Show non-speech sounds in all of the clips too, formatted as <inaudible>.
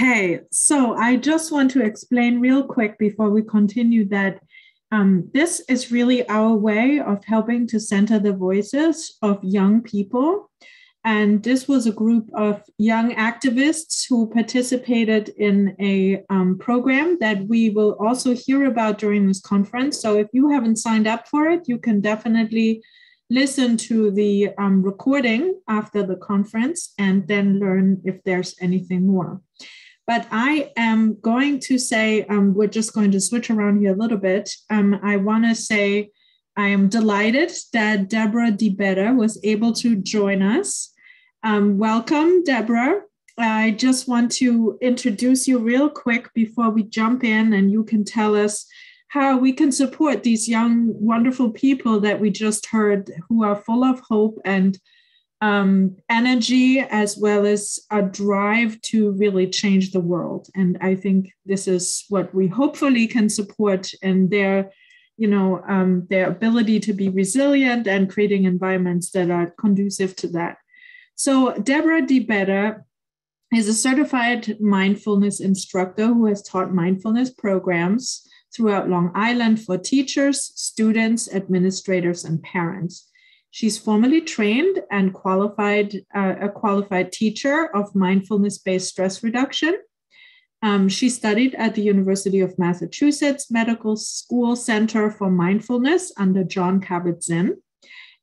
Okay, so I just want to explain real quick before we continue that um, this is really our way of helping to center the voices of young people. And this was a group of young activists who participated in a um, program that we will also hear about during this conference. So if you haven't signed up for it, you can definitely listen to the um, recording after the conference and then learn if there's anything more. But I am going to say, um, we're just going to switch around here a little bit. Um, I want to say I am delighted that Deborah DeBetta was able to join us. Um, welcome, Deborah. I just want to introduce you real quick before we jump in, and you can tell us how we can support these young, wonderful people that we just heard who are full of hope and um, energy as well as a drive to really change the world. And I think this is what we hopefully can support in their, you know, um, their ability to be resilient and creating environments that are conducive to that. So Deborah DeBetta is a certified mindfulness instructor who has taught mindfulness programs throughout Long Island for teachers, students, administrators, and parents. She's formally trained and qualified, uh, a qualified teacher of mindfulness based stress reduction. Um, she studied at the University of Massachusetts Medical School Center for Mindfulness under Jon Kabat-Zinn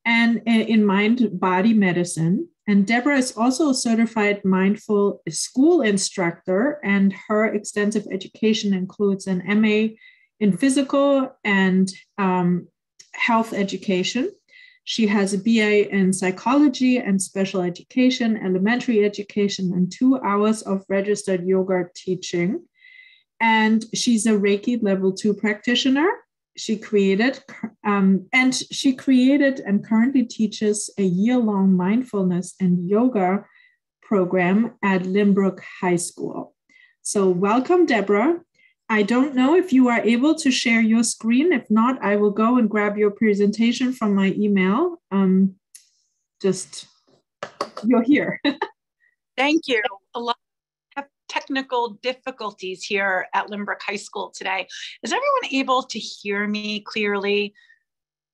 and uh, in mind body medicine. And Deborah is also a certified mindful school instructor, and her extensive education includes an MA in physical and um, health education. She has a BA in psychology and special education, elementary education, and two hours of registered yoga teaching. And she's a Reiki level two practitioner. She created um, and she created and currently teaches a year-long mindfulness and yoga program at Lynbrook High School. So welcome, Deborah. I don't know if you are able to share your screen. If not, I will go and grab your presentation from my email. Um, just, you're here. <laughs> Thank you. A lot of technical difficulties here at Lynbrook High School today. Is everyone able to hear me clearly?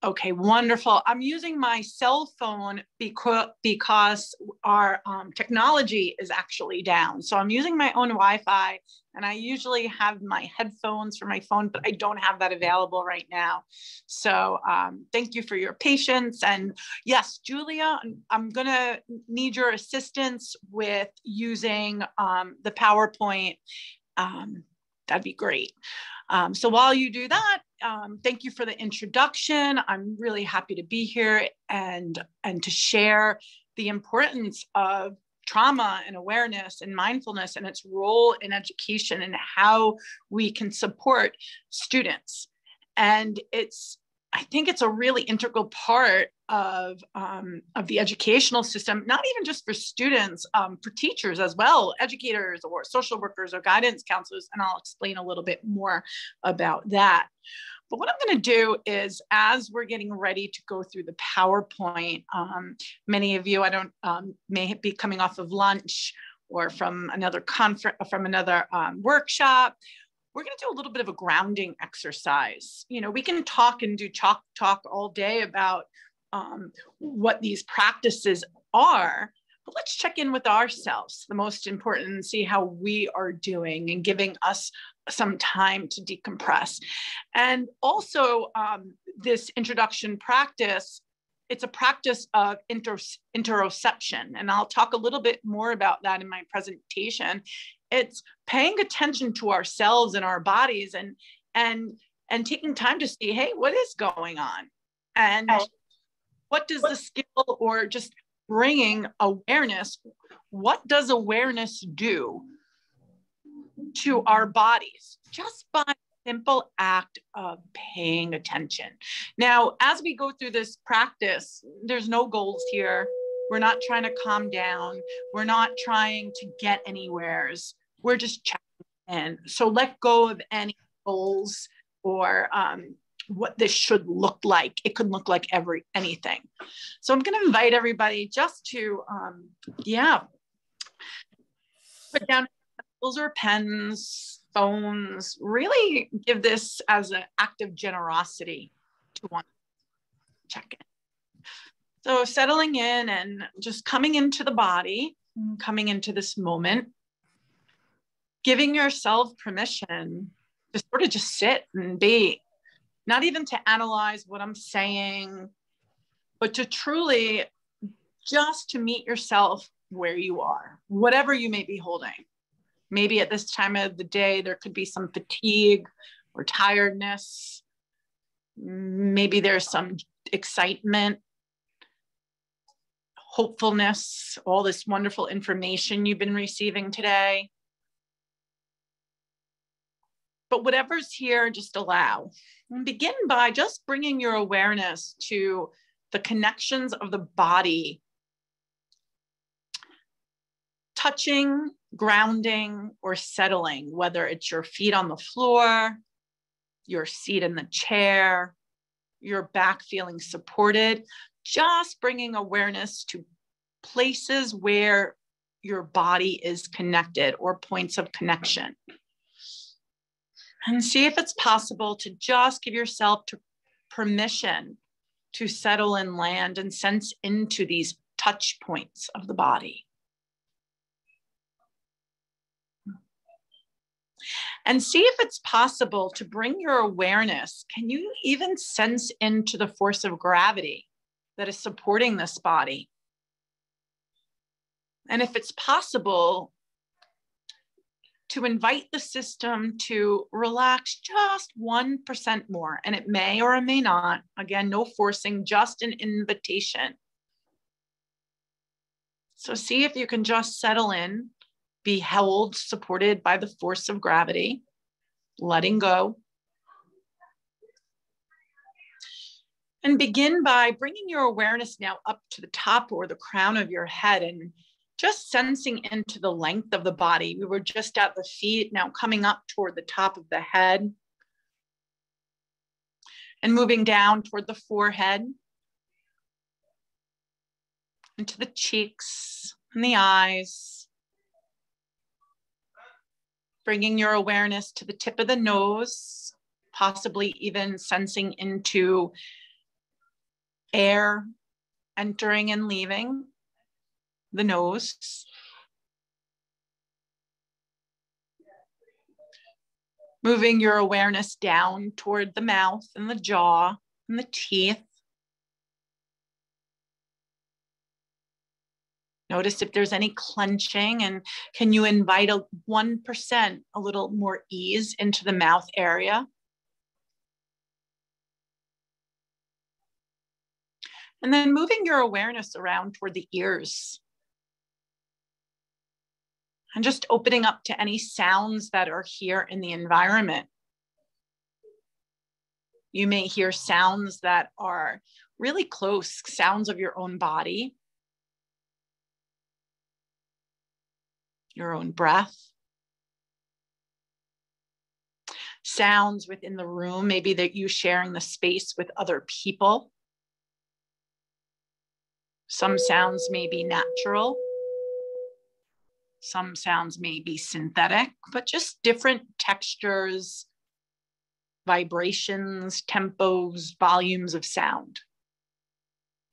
Okay, wonderful. I'm using my cell phone because, because our um, technology is actually down. So I'm using my own Wi-Fi and I usually have my headphones for my phone, but I don't have that available right now. So um, thank you for your patience. And yes, Julia, I'm gonna need your assistance with using um, the PowerPoint. Um, that'd be great. Um, so while you do that, um, thank you for the introduction. I'm really happy to be here and, and to share the importance of trauma and awareness and mindfulness and its role in education and how we can support students. And it's, I think it's a really integral part of, um, of the educational system, not even just for students, um, for teachers as well, educators or social workers or guidance counselors. And I'll explain a little bit more about that. But what I'm going to do is, as we're getting ready to go through the PowerPoint, um, many of you I don't um, may be coming off of lunch or from another conference, from another um, workshop. We're going to do a little bit of a grounding exercise. You know, we can talk and do talk talk all day about um, what these practices are, but let's check in with ourselves, the most important, and see how we are doing and giving us some time to decompress. And also, um, this introduction practice, it's a practice of inter- interoception. And I'll talk a little bit more about that in my presentation. It's paying attention to ourselves and our bodies and, and, and taking time to see, hey, what is going on? And what does the skill or just bringing awareness, what does awareness do to our bodies just by simple act of paying attention. Now, as we go through this practice, there's no goals here. We're not trying to calm down. We're not trying to get anywheres. We're just checking in. So let go of any goals or um, what this should look like. It could look like every anything. So I'm going to invite everybody just to, um, yeah, put down pencils or pens, phones, really give this as an act of generosity to one check in. So settling in and just coming into the body, coming into this moment, giving yourself permission to sort of just sit and be, not even to analyze what I'm saying, but to truly just to meet yourself where you are, whatever you may be holding. Maybe at this time of the day, there could be some fatigue or tiredness. Maybe there's some excitement, hopefulness, all this wonderful information you've been receiving today. But whatever's here, just allow. And begin by just bringing your awareness to the connections of the body, touching, grounding, or settling, whether it's your feet on the floor, your seat in the chair, your back feeling supported, just bringing awareness to places where your body is connected or points of connection and see if it's possible to just give yourself to permission to settle and land and sense into these touch points of the body. And see if it's possible to bring your awareness. Can you even sense into the force of gravity that is supporting this body? And if it's possible, to invite the system to relax just 1% more. And it may or it may not. Again, no forcing, just an invitation. So see if you can just settle in, be held, supported by the force of gravity, letting go. And begin by bringing your awareness now up to the top or the crown of your head and just sensing into the length of the body. We were just at the feet, now coming up toward the top of the head and moving down toward the forehead, into the cheeks and the eyes. Bringing your awareness to the tip of the nose, possibly even sensing into air entering and leaving the nose. Moving your awareness down toward the mouth and the jaw and the teeth. Notice if there's any clenching and can you invite a 1%, a little more ease into the mouth area. And then moving your awareness around toward the ears and just opening up to any sounds that are here in the environment. You may hear sounds that are really close, sounds of your own body, your own breath, sounds within the room, maybe that you sharing the space with other people. Some sounds may be natural. Some sounds may be synthetic, but just different textures, vibrations, tempos, volumes of sound.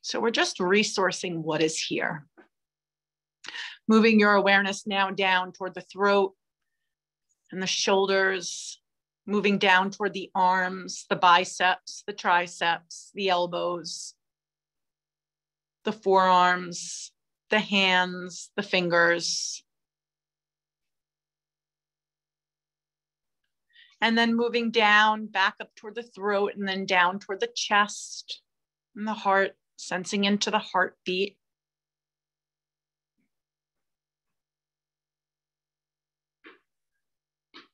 So we're just resourcing what is here. Moving your awareness now down toward the throat and the shoulders, moving down toward the arms, the biceps, the triceps, the elbows, the forearms, the hands, the fingers, and then moving down back up toward the throat and then down toward the chest and the heart, sensing into the heartbeat.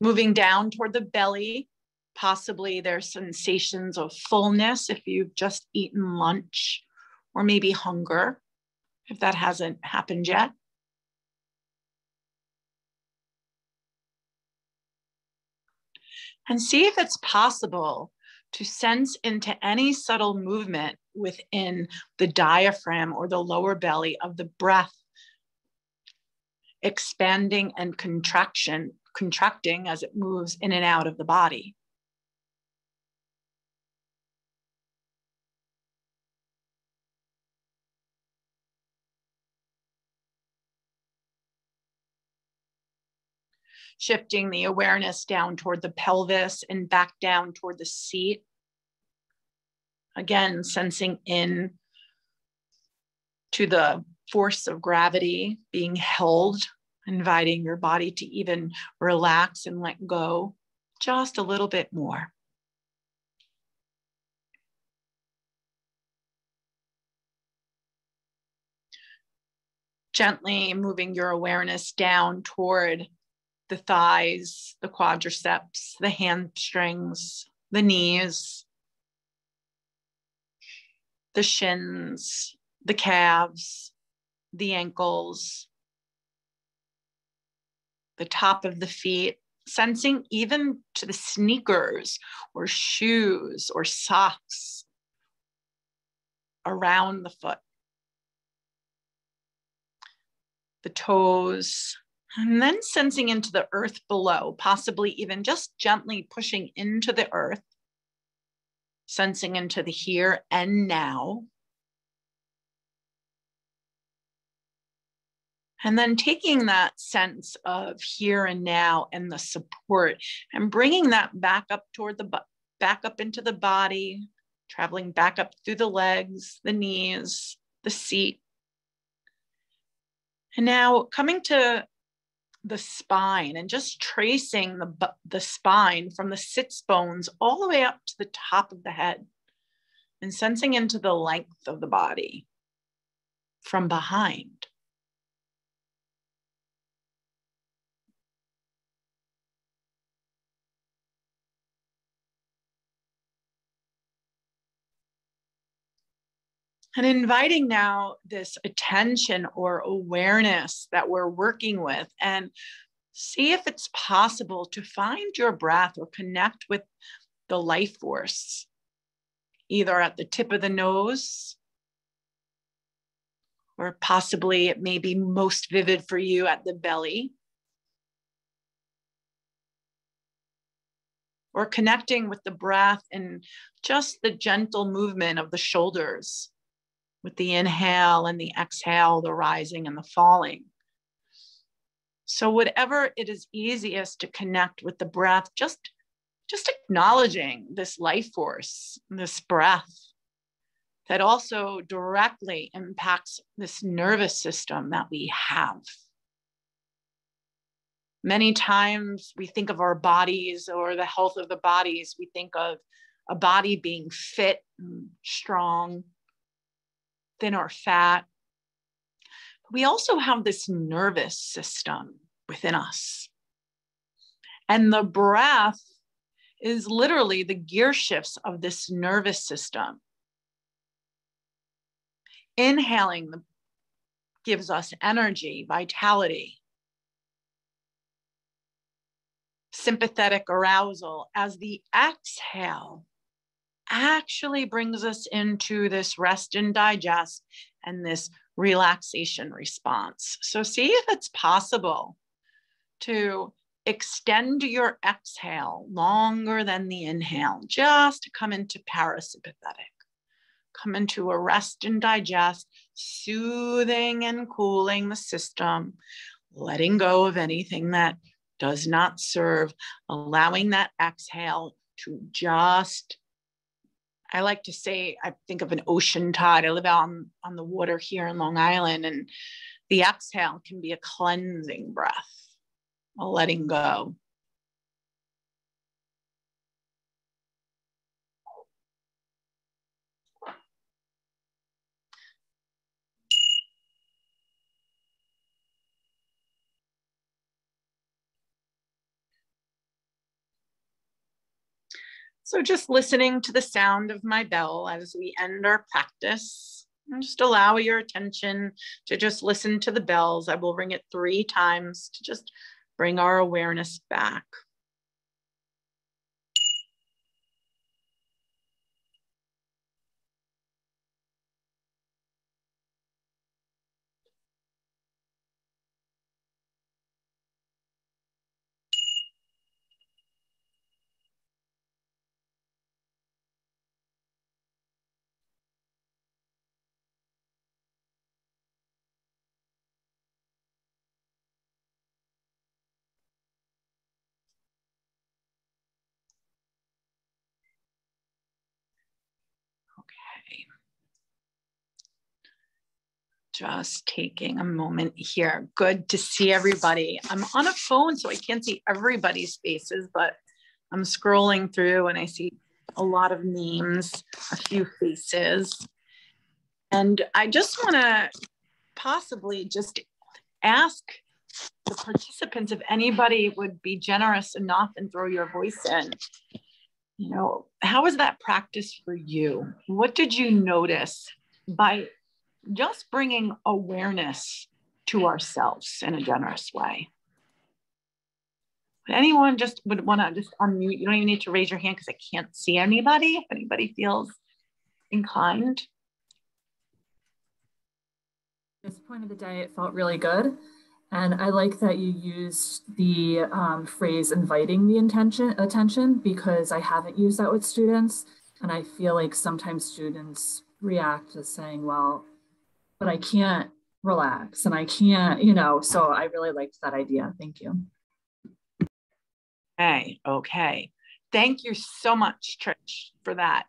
Moving down toward the belly, possibly there's sensations of fullness if you've just eaten lunch, or maybe hunger if that hasn't happened yet. And see if it's possible to sense into any subtle movement within the diaphragm or the lower belly of the breath. expanding and contraction, contracting as it moves in and out of the body. Shifting the awareness down toward the pelvis and back down toward the seat. Again, sensing in to the force of gravity being held, inviting your body to even relax and let go just a little bit more. Gently moving your awareness down toward the thighs, the quadriceps, the hamstrings, the knees, the shins, the calves, the ankles, the top of the feet, sensing even to the sneakers or shoes or socks around the foot. The toes, and then sensing into the earth below, possibly even just gently pushing into the earth, sensing into the here and now. And then taking that sense of here and now and the support and bringing that back up toward the back up into the body, traveling back up through the legs, the knees, the seat. And now coming to the spine and just tracing the, the spine from the sits bones all the way up to the top of the head and sensing into the length of the body from behind. And inviting now this attention or awareness that we're working with and see if it's possible to find your breath or connect with the life force, either at the tip of the nose, or possibly it may be most vivid for you at the belly. Or connecting with the breath and just the gentle movement of the shoulders with the inhale and the exhale, the rising and the falling. So whatever it is easiest to connect with the breath, just just acknowledging this life force, this breath that also directly impacts this nervous system that we have. Many times we think of our bodies or the health of the bodies, we think of a body being fit and strong, thin or fat. We also have this nervous system within us. And the breath is literally the gear shifts of this nervous system. Inhaling gives us energy, vitality, sympathetic arousal as the exhale actually brings us into this rest and digest and this relaxation response. So, see if it's possible to extend your exhale longer than the inhale, just to come into parasympathetic. Come into a rest and digest, soothing and cooling the system, letting go of anything that does not serve, allowing that exhale to just I like to say, I think of an ocean tide. I live out on, on the water here in Long Island, and the exhale can be a cleansing breath, a letting go. So just listening to the sound of my bell as we end our practice. And just allow your attention to just listen to the bells. I will ring it three times to just bring our awareness back. Just taking a moment here. Good to see everybody. I'm on a phone, so I can't see everybody's faces, but I'm scrolling through and I see a lot of names, a few faces. And I just want to possibly just ask the participants if anybody would be generous enough and throw your voice in. You know, how was that practice for you? What did you notice by just bringing awareness to ourselves in a generous way? anyone just would want to just unmute? You don't even need to raise your hand because I can't see anybody. If anybody feels inclined. This point of the day, it felt really good. And I like that you used the um, phrase inviting the intention attention because I haven't used that with students. And I feel like sometimes students react to saying, well, but I can't relax and I can't, you know, so I really liked that idea. Thank you. Okay, okay. Thank you so much, Trish, for that.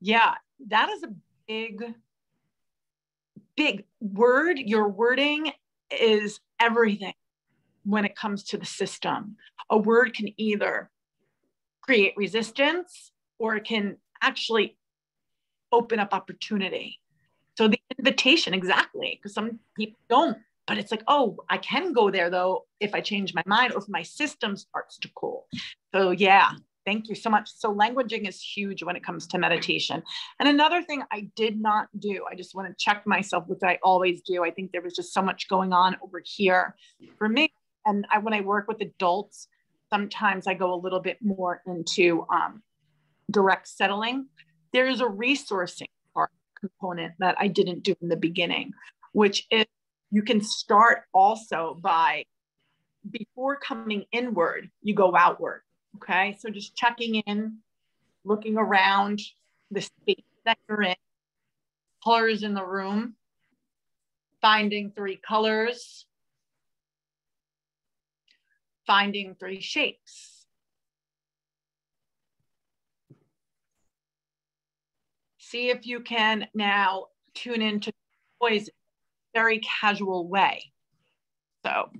Yeah, that is a big, big word. Your wording is everything when it comes to the system. A word can either create resistance or it can actually open up opportunity. So the invitation, exactly, because some people don't but it's like, oh, I can go there though if I change my mind or if my system starts to cool. So, yeah, thank you so much. So, languaging is huge when it comes to meditation. And another thing I did not do, I just want to check myself, which I always do. I think there was just so much going on over here for me. And I, when I work with adults, sometimes I go a little bit more into um, direct settling. There is a resourcing part component that I didn't do in the beginning, which is you can start also by before coming inward, you go outward. Okay. So just checking in, looking around the space that you're in, colors in the room, finding three colors, finding three shapes. See if you can now tune into noise very casual way. So,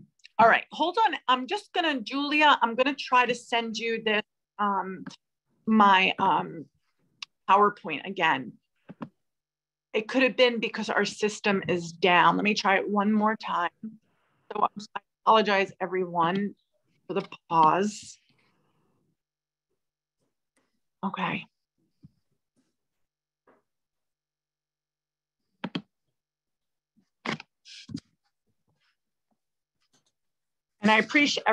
all right, hold on. I'm just gonna, Julia, I'm gonna try to send you this, um, my um, PowerPoint again. It could have been because our system is down. Let me try it one more time. So I apologize everyone for the pause. Okay. And I appreciate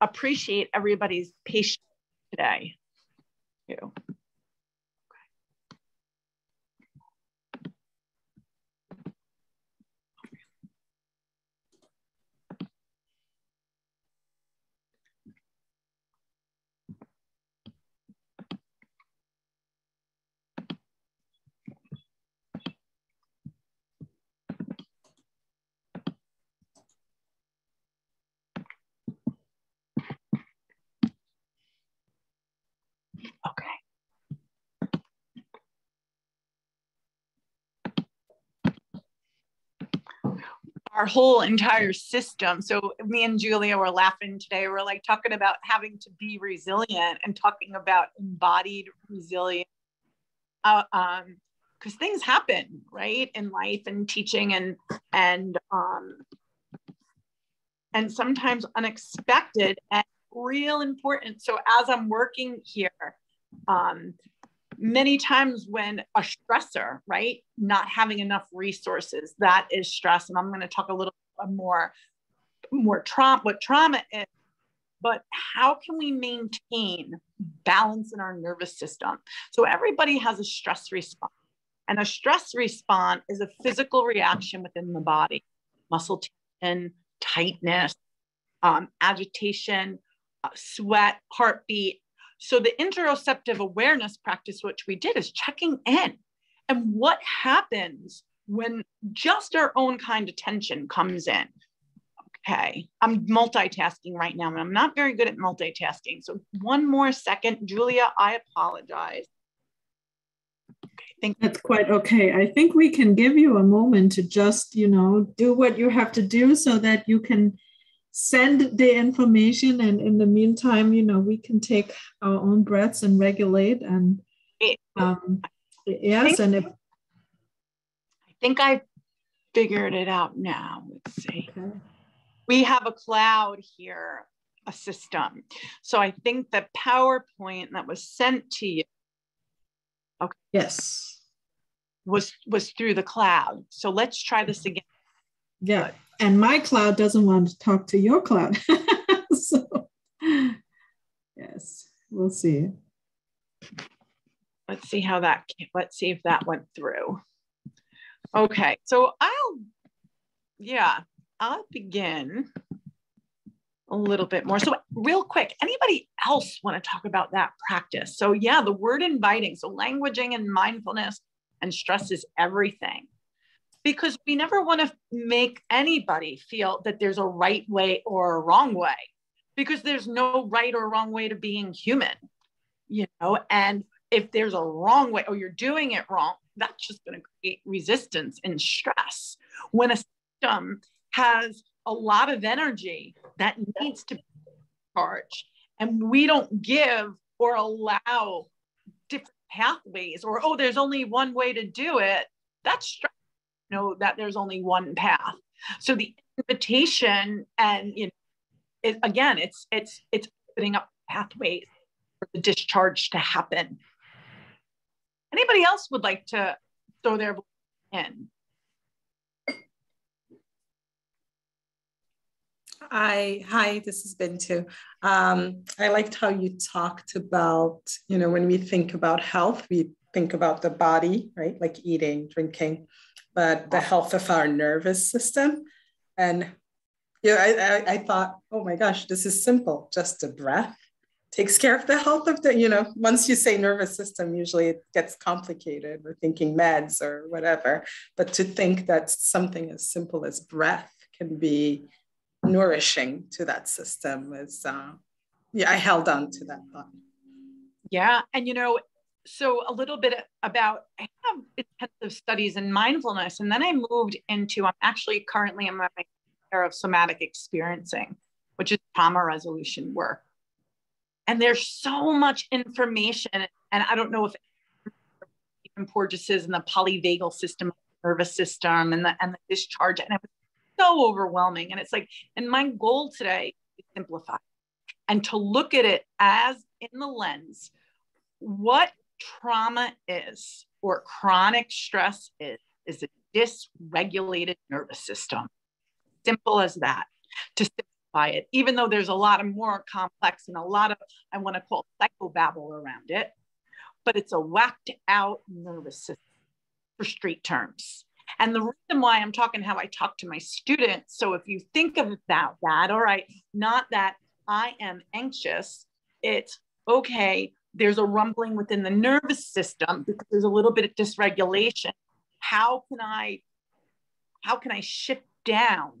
appreciate everybody's patience today. Thank you. Our whole entire system. So me and Julia were laughing today. We're like talking about having to be resilient and talking about embodied resilience. Uh, um, because things happen, right, in life and teaching and and um, and sometimes unexpected and real important. So as I'm working here, um, many times when a stressor, right, not having enough resources, that is stress. And I'm going to talk a little more, more trauma, what trauma is, but how can we maintain balance in our nervous system? So everybody has a stress response. And a stress response is a physical reaction within the body, muscle tension, tightness, um, agitation, uh, sweat, heartbeat, so the interoceptive awareness practice, which we did, is checking in. And what happens when just our own kind of tension comes in? Okay, I'm multitasking right now, and I'm not very good at multitasking. So one more second, Julia, I apologize. Okay, think that's quite okay. I think we can give you a moment to just, you know, do what you have to do so that you can send the information and in the meantime, you know, we can take our own breaths and regulate and um, yes, and if I think I figured it out now. Let's see. Okay. We have a cloud here, a system. So I think the PowerPoint that was sent to you. Okay. Yes. Was was through the cloud. So let's try this again. Yeah. And my cloud doesn't want to talk to your cloud. <laughs> so yes, we'll see. Let's see how that, let's see if that went through. Okay, so I'll, yeah, I'll begin a little bit more. So real quick, anybody else want to talk about that practice? So yeah, the word inviting, so languaging and mindfulness and stress is everything because we never want to make anybody feel that there's a right way or a wrong way because there's no right or wrong way to being human you know and if there's a wrong way or you're doing it wrong that's just going to create resistance and stress. When a system has a lot of energy that needs to be charged, and we don't give or allow different pathways, or oh, there's only one way to do it, that's stress. Know that there's only one path. So the invitation and you know, it, again, it's it's it's opening up pathways for the discharge to happen Anybody else would like to throw their in? Hi, hi, this is Bintu. Um, I liked how you talked about, you know, when we think about health, we think about the body, right? Like eating, drinking, but the health of our nervous system. And yeah, I, I, I thought, oh my gosh, this is simple, just a breath takes care of the health of the, you know, once you say nervous system, usually it gets complicated. We're thinking meds or whatever. But to think that something as simple as breath can be nourishing to that system is, uh, yeah, I held on to that thought. Yeah. And, you know, so a little bit about I have intensive studies in mindfulness, and then I moved into I'm actually currently in my care of somatic experiencing, which is trauma resolution work. And there's so much information and i don't know if even Porges's and the polyvagal system nervous system and the and the discharge and it was so overwhelming. And it's like and my goal today is simplify and to look at it as in the lens what trauma is or chronic stress is is a dysregulated nervous system simple as that to simplify it, even though there's a lot of more complex and a lot of, I want to call psychobabble around it, but it's a whacked out nervous system for street terms. And the reason why I'm talking how I talk to my students, so if you think about that, all right, not that I am anxious, it's okay, there's a rumbling within the nervous system because there's a little bit of dysregulation. How can I, how can I shift down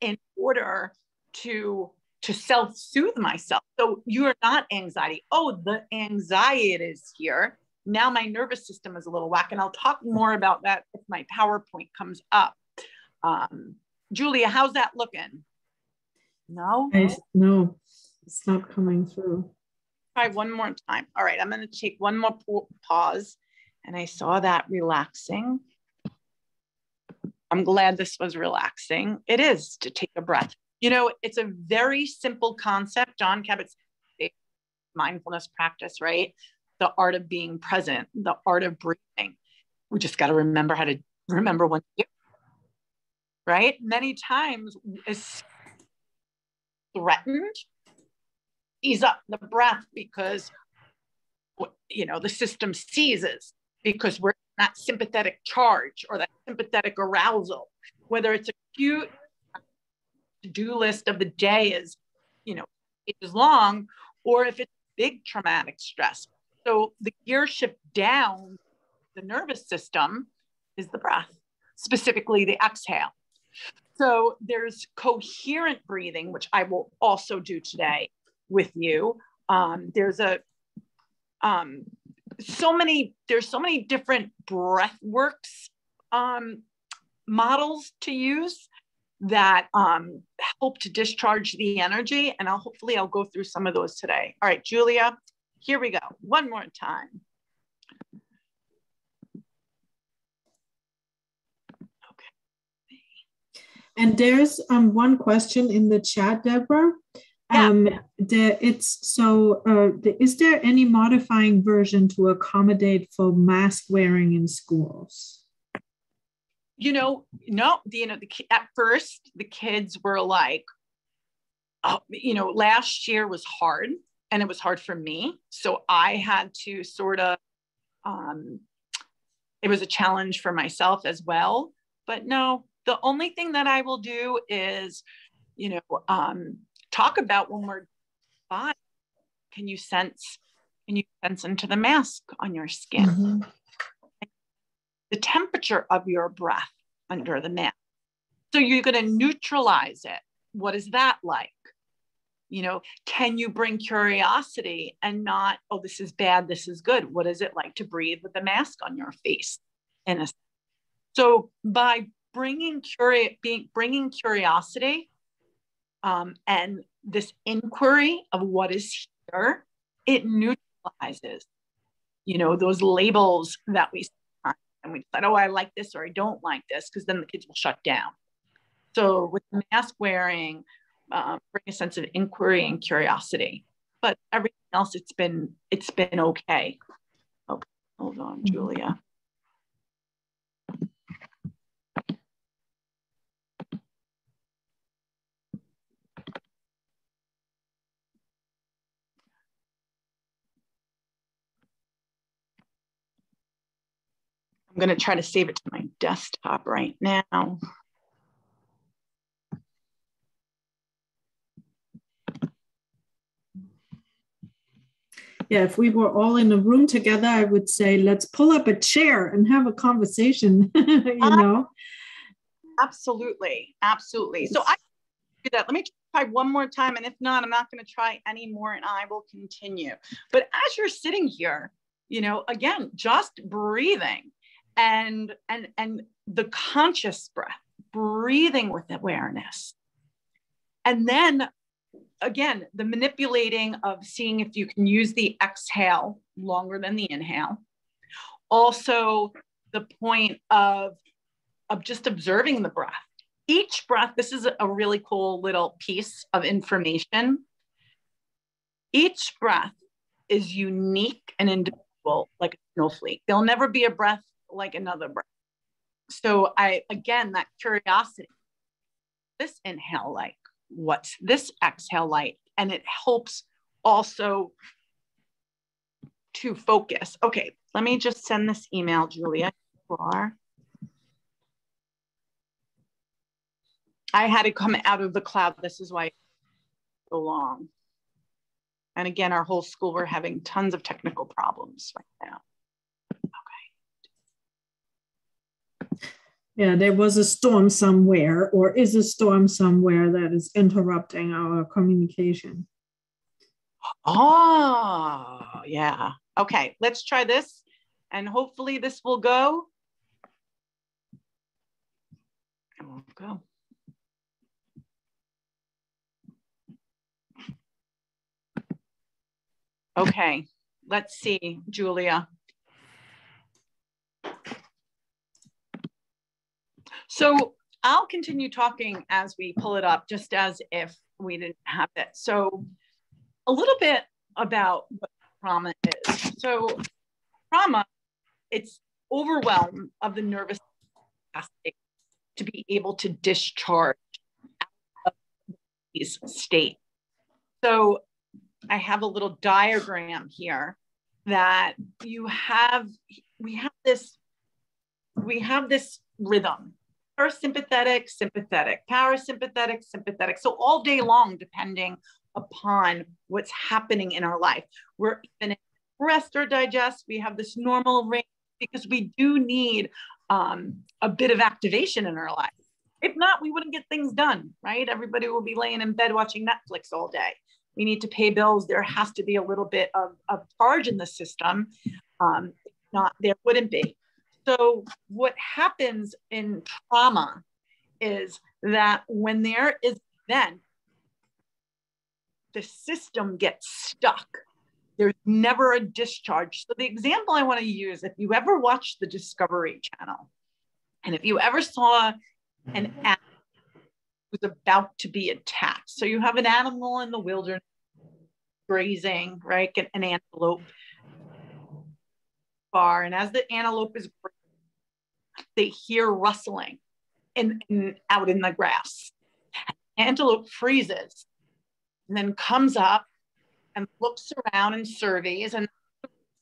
in order to to self-soothe myself. So you're not anxiety. Oh, the anxiety is here. Now my nervous system is a little whack, and I'll talk more about that if my PowerPoint comes up. Um, Julia, how's that looking? No, I, no, it's not coming through. Try one more time. All right, I'm going to take one more pause, and I saw that relaxing. I'm glad this was relaxing. It is to take a breath. You know, it's a very simple concept. Jon Kabat mindfulness practice, right? The art of being present, the art of breathing. We just got to remember how to remember when to do right? Many times is threatened, ease up the breath because you know the system seizes because we're not sympathetic charge or that sympathetic arousal, whether it's acute to-do list of the day is, you know, is long, or if it's big traumatic stress. So the gear shift down the nervous system is the breath, specifically the exhale. So there's coherent breathing, which I will also do today with you. Um, there's a um, so many, there's so many different breath works um, models to use that um, help to discharge the energy. And I'll hopefully I'll go through some of those today. All right, Julia, here we go. One more time. And there's um, one question in the chat, Deborah. Yeah. Um, the, it's so. Uh, the, is there any modifying version to accommodate for mask wearing in schools? You know, no. You know, the, at first the kids were like, oh, you know, last year was hard, and it was hard for me. So I had to sort of. Um, it was a challenge for myself as well. But no, the only thing that I will do is, you know, um, talk about when we're fine. Can you sense? Can you sense into the mask on your skin? Mm-hmm. The temperature of your breath under the mask. So you're going to neutralize it. What is that like? You know, can you bring curiosity and not, oh, this is bad, this is good? What is it like to breathe with a mask on your face? In a, so by bringing curi- being bringing curiosity um, and this inquiry of what is here, it neutralizes, you know, those labels that we and we said, oh, I like this or I don't like this, because then the kids will shut down. So with mask wearing, um, bring a sense of inquiry and curiosity. But everything else, it's been it's been okay. Okay, hold on. Julia. I'm going to try to save it to my desktop right now. Yeah, if we were all in a room together, I would say, let's pull up a chair and have a conversation, <laughs> you uh, know? Absolutely. Absolutely. So I do that. Let me try one more time. And if not, I'm not going to try anymore and I will continue. But as you're sitting here, you know, again, just breathing and and and the conscious breath breathing with awareness. And then again the manipulating of seeing if you can use the exhale longer than the inhale. Also the point of of just observing the breath. Each breath this is a really cool little piece of information. Each breath is unique and individual like a snowflake. There'll never be a breath like another breath. So I, again, that curiosity, this inhale like, what's this exhale like? And it helps also to focus. Okay, let me just send this email, Julia. I had to come out of the cloud. This is why so long. And again, our whole school, we're having tons of technical problems right now. Yeah, there was a storm somewhere or is a storm somewhere that is interrupting our communication. Oh, yeah. Okay, let's try this and hopefully this will go. It won't go. Okay, let's see, Julia. So I'll continue talking as we pull it up, just as if we didn't have it. So a little bit about what trauma is. So trauma, it's overwhelm of the nervous capacity to be able to discharge these state. So I have a little diagram here that you have, we have this, we have this rhythm parasympathetic, sympathetic, parasympathetic, sympathetic. So all day long, depending upon what's happening in our life. We're even rest or digest. We have this normal range because we do need um, a bit of activation in our life. If not, we wouldn't get things done, right? Everybody will be laying in bed watching Netflix all day. We need to pay bills. There has to be a little bit of, of charge in the system. Um, not there wouldn't be. So what happens in trauma is that when there is then the system gets stuck. There's never a discharge. So the example I want to use, if you ever watched the Discovery Channel, and if you ever saw an mm-hmm. animal who's about to be attacked. So you have an animal in the wilderness grazing, right? An, an antelope far. And as the antelope is they hear rustling in, in, out in the grass. Antelope freezes and then comes up and looks around and surveys and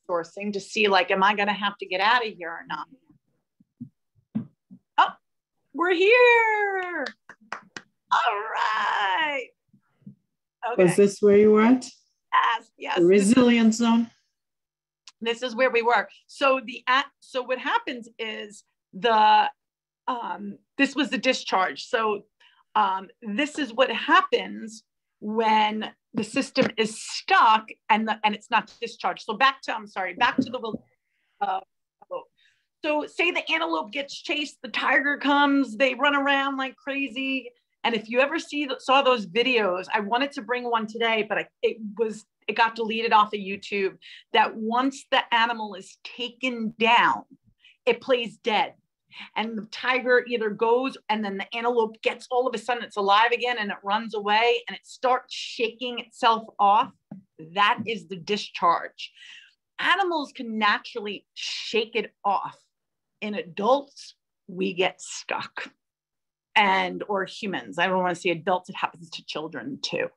sourcing to see like, am I going to have to get out of here or not? Oh, we're here. All right. Okay. Was this where you were at? Yes, yes. The resilience zone. This is where we were. So the at so what happens is the um, this was the discharge. So um, this is what happens when the system is stuck and the, and it's not discharged. So back to I'm sorry, back to the uh, so say the antelope gets chased, the tiger comes, they run around like crazy. And if you ever see saw those videos, I wanted to bring one today, but I, it was it got deleted off of YouTube. That once the animal is taken down, it plays dead and the tiger either goes and then the antelope gets all of a sudden it's alive again and it runs away and it starts shaking itself off that is the discharge. Animals can naturally shake it off. In adults we get stuck. And or humans. I don't want to see adults it happens to children too.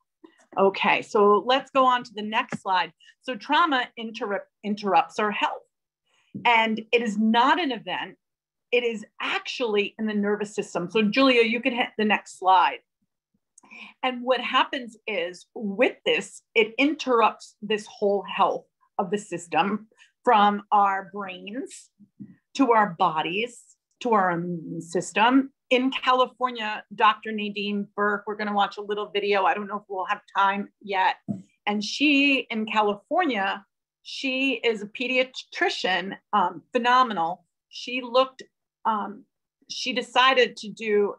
Okay so let's go on to the next slide. So trauma interrupt, interrupts our health. And it is not an event it is actually in the nervous system. So, Julia, you can hit the next slide. And what happens is with this, it interrupts this whole health of the system from our brains to our bodies to our immune system. In California, Dr. Nadine Burke, we're going to watch a little video. I don't know if we'll have time yet. And she in California, she is a pediatrician, um, phenomenal. She looked um, she decided to do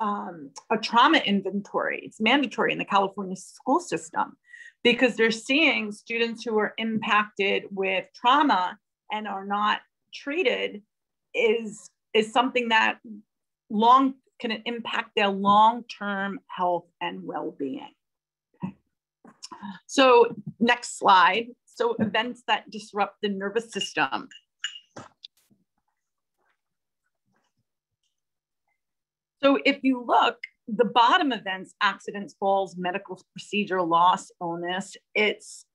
um, a trauma inventory. It's mandatory in the California school system because they're seeing students who are impacted with trauma and are not treated is is something that long can impact their long-term health and well-being. So next slide. So events that disrupt the nervous system. So if you look, the bottom events, accidents, falls, medical procedure, loss, illness, it's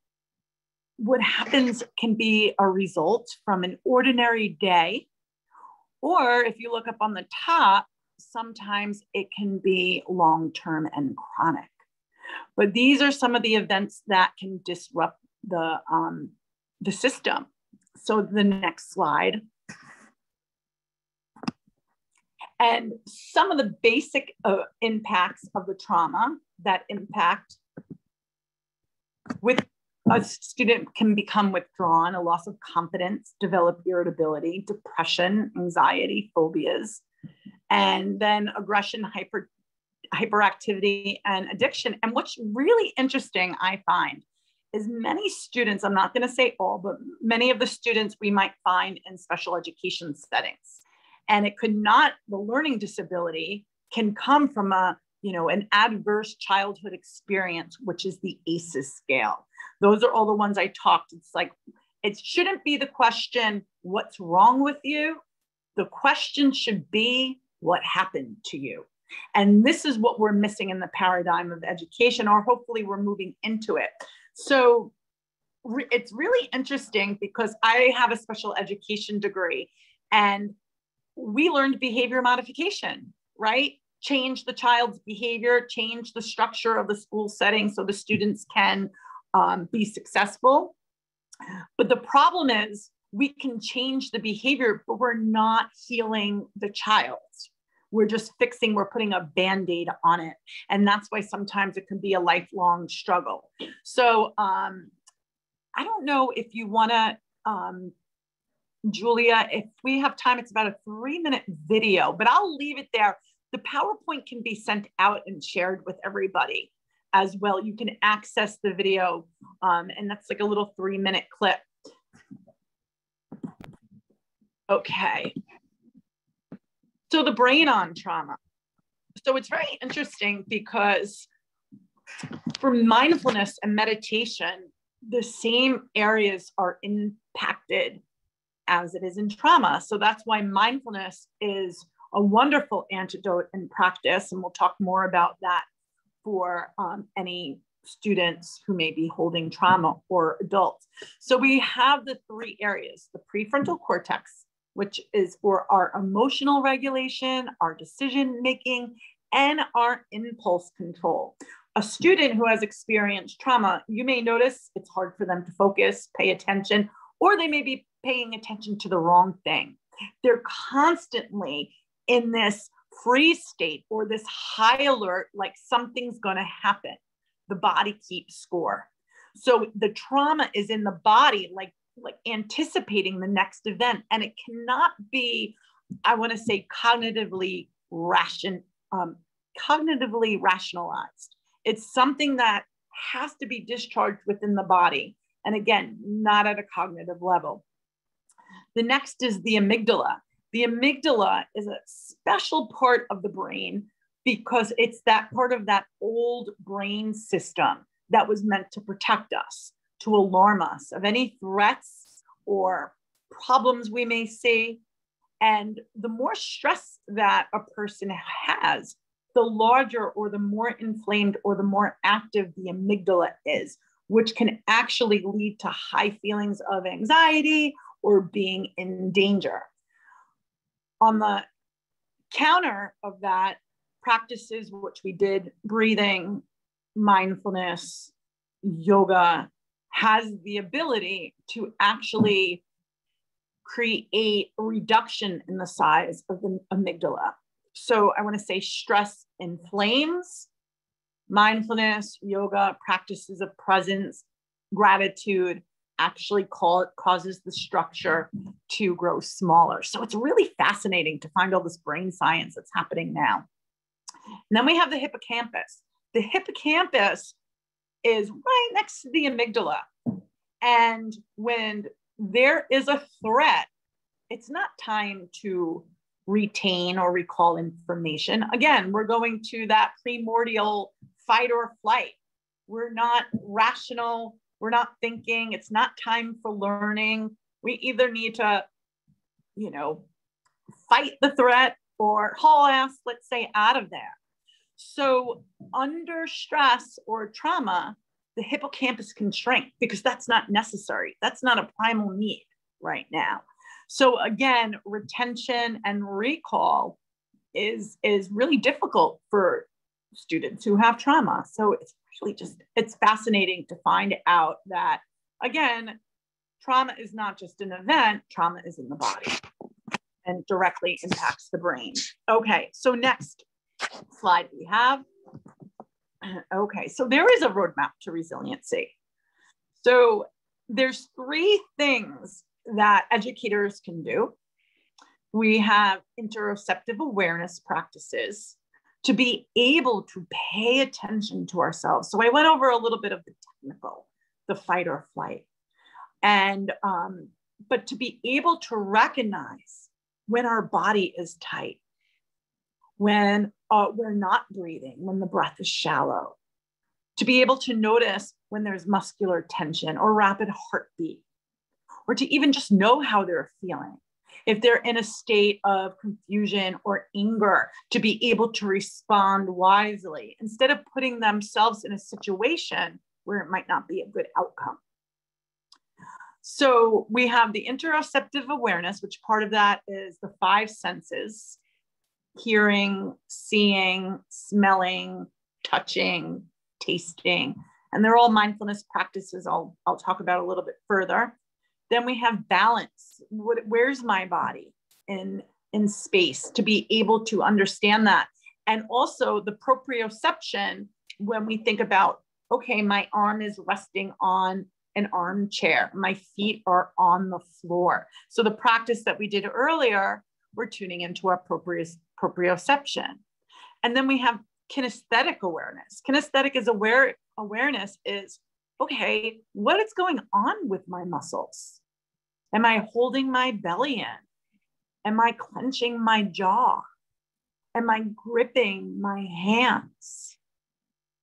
what happens can be a result from an ordinary day. Or if you look up on the top, sometimes it can be long term and chronic. But these are some of the events that can disrupt the, um, the system. So the next slide. And some of the basic uh, impacts of the trauma that impact with a student can become withdrawn, a loss of confidence, develop irritability, depression, anxiety, phobias, and then aggression, hyper, hyperactivity, and addiction. And what's really interesting, I find, is many students, I'm not going to say all, but many of the students we might find in special education settings and it could not the learning disability can come from a you know an adverse childhood experience which is the ACEs scale. Those are all the ones i talked it's like it shouldn't be the question what's wrong with you? The question should be what happened to you? And this is what we're missing in the paradigm of education or hopefully we're moving into it. So it's really interesting because i have a special education degree and we learned behavior modification, right? Change the child's behavior, change the structure of the school setting so the students can um, be successful. But the problem is we can change the behavior, but we're not healing the child. We're just fixing, we're putting a band aid on it. And that's why sometimes it can be a lifelong struggle. So um, I don't know if you want to um, Julia, if we have time, it's about a three minute video, but I'll leave it there. The PowerPoint can be sent out and shared with everybody as well. You can access the video, um, and that's like a little three minute clip. Okay. So the brain on trauma. So it's very interesting because for mindfulness and meditation, the same areas are impacted as it is in trauma. So that's why mindfulness is a wonderful antidote in practice. And we'll talk more about that for um, any students who may be holding trauma or adults. So we have the three areas, the prefrontal cortex, which is for our emotional regulation, our decision making, and our impulse control. A student who has experienced trauma, you may notice it's hard for them to focus, pay attention, or they may be paying attention to the wrong thing. They're constantly in this free state or this high alert, like something's going to happen. The body keeps score. So the trauma is in the body, like like anticipating the next event, and it cannot be, I want to say, cognitively ration, um, cognitively rationalized. It's something that has to be discharged within the body, and again, not at a cognitive level. The next is the amygdala. The amygdala is a special part of the brain because it's that part of that old brain system that was meant to protect us, to alarm us of any threats or problems we may see. And the more stress that a person has, the larger or the more inflamed or the more active the amygdala is, which can actually lead to high feelings of anxiety or being in danger. On the counter of that, practices which we did breathing, mindfulness, yoga has the ability to actually create a reduction in the size of the amygdala. So I want to say stress inflames, mindfulness, yoga, practices of presence, gratitude actually call, causes the structure to grow smaller. So it's really fascinating to find all this brain science that's happening now. And then we have the hippocampus. The hippocampus is right next to the amygdala. And when there is a threat, it's not time to retain or recall information. Again, we're going to that primordial fight or flight. We're not rational we're not thinking, it's not time for learning. We either need to, you know, fight the threat or haul ass, let's say, out of there. So, under stress or trauma, the hippocampus can shrink because that's not necessary. That's not a primal need right now. So, again, retention and recall is, is really difficult for students who have trauma. So, it's actually just, it's fascinating to find out that, again, trauma is not just an event, trauma is in the body and directly impacts the brain. Okay, so next slide we have. <clears throat> Okay, so there is a roadmap to resiliency. So there's three things that educators can do. We have interoceptive awareness practices to be able to pay attention to ourselves. So I went over a little bit of the technical, the fight or flight. And, um, but to be able to recognize when our body is tight, when uh, we're not breathing, when the breath is shallow, to be able to notice when there's muscular tension or rapid heartbeat, or to even just know how they're feeling if they're in a state of confusion or anger, to be able to respond wisely instead of putting themselves in a situation where it might not be a good outcome. So we have the interoceptive awareness, which part of that is the five senses hearing, seeing, smelling, touching, tasting. And they're all mindfulness practices I'll, I'll talk about a little bit further. Then we have balance. What, where's my body in, in space to be able to understand that? And also the proprioception when we think about, okay, my arm is resting on an armchair. My feet are on the floor. So the practice that we did earlier, we're tuning into our proprioception. And then we have kinesthetic awareness. Kinesthetic is aware awareness is okay, what is going on with my muscles? Am I holding my belly in? Am I clenching my jaw? Am I gripping my hands?